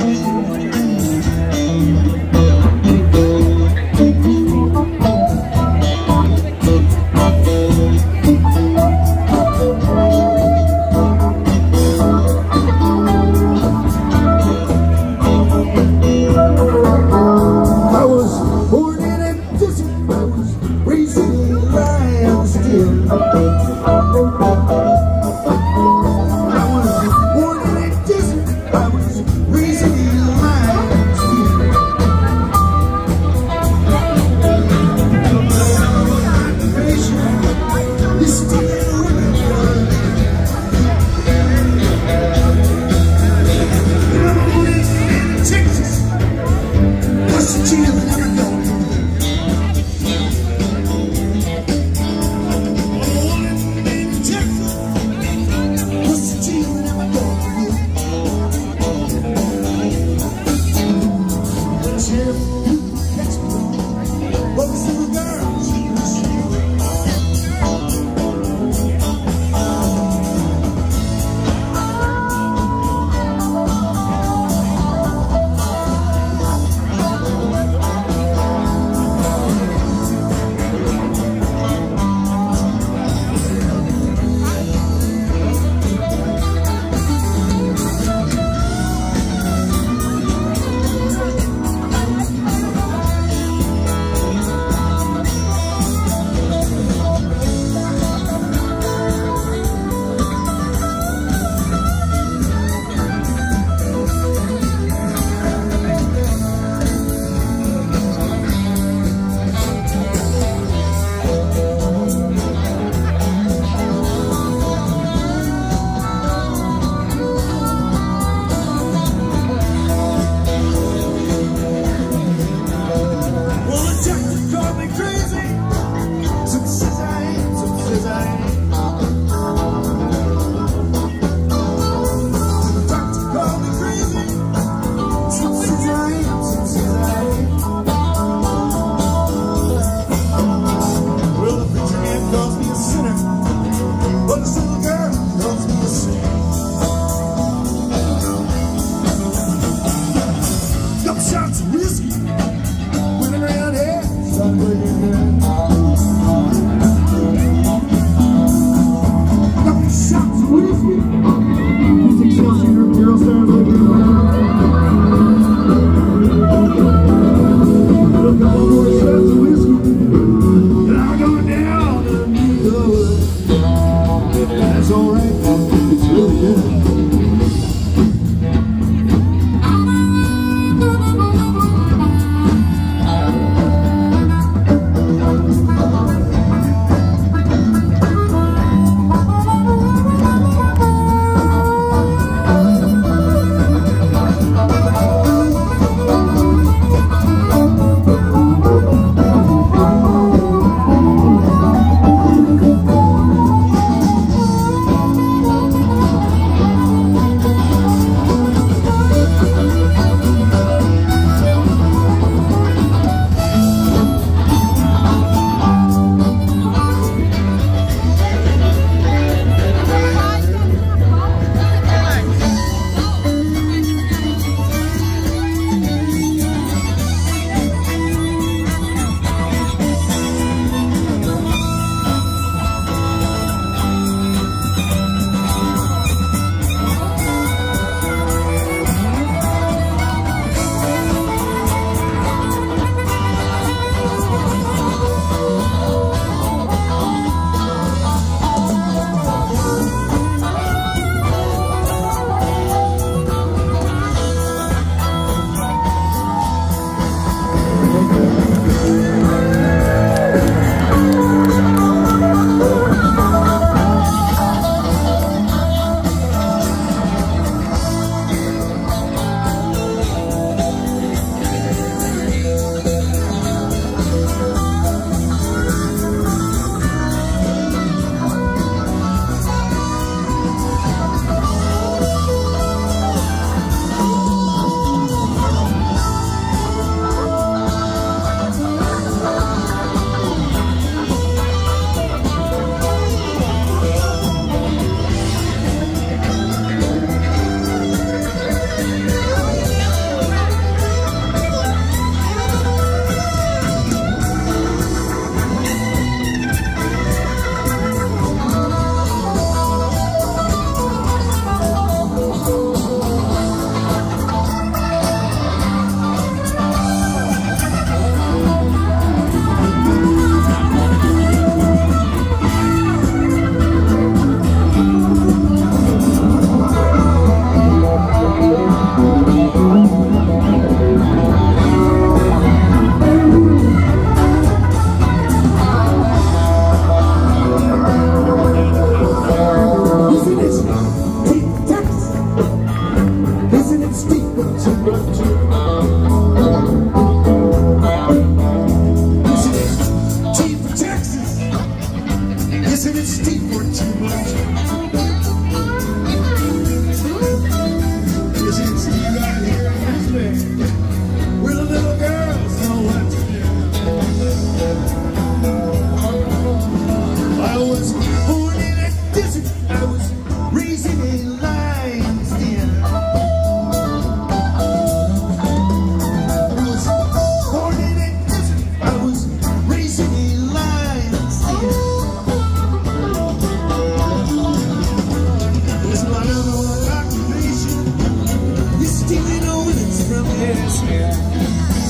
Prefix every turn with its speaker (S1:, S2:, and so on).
S1: Thank it's deep or too much. from his hand.